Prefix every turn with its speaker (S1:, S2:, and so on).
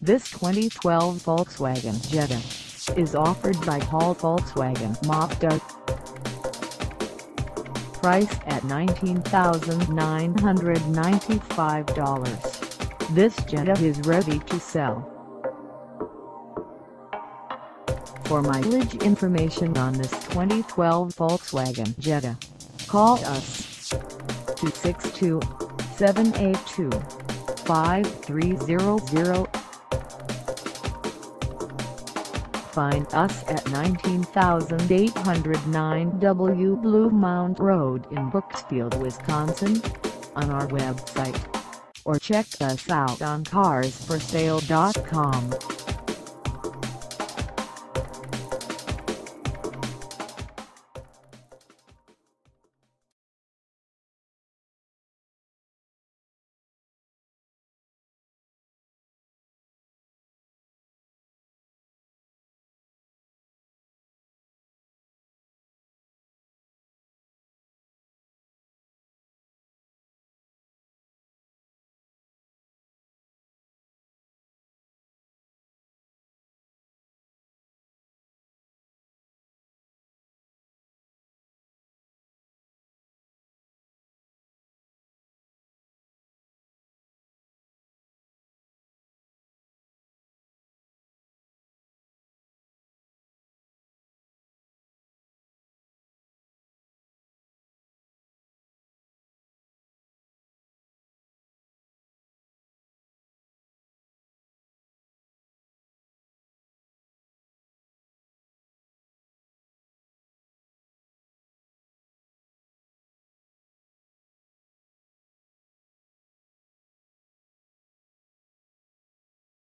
S1: This 2012 Volkswagen Jetta is offered by Hall Volkswagen Mazda. Price at $19,995. This Jetta is ready to sell. For mileage information on this 2012 Volkswagen Jetta, call us 262 782 5300 Find us at 19809 W Bluemound Road in Brooksfield, Wisconsin on our website or check us out on carsforsale.com.